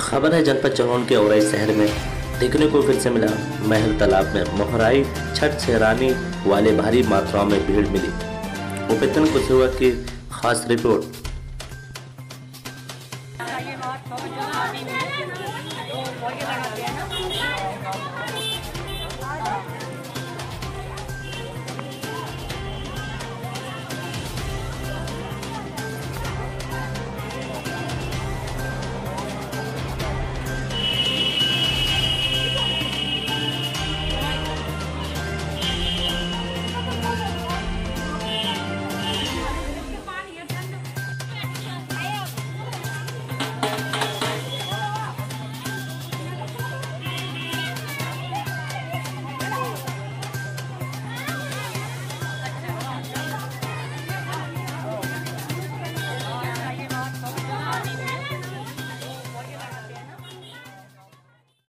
खबर है, जनपद चौहान के औरई शहर में देखने को फिर से मिला महल तालाब में मोहराई, छठ सेहरानी वाले भारी मात्राओं में भीड़ मिली। उपेतन कुशवा की खास रिपोर्ट।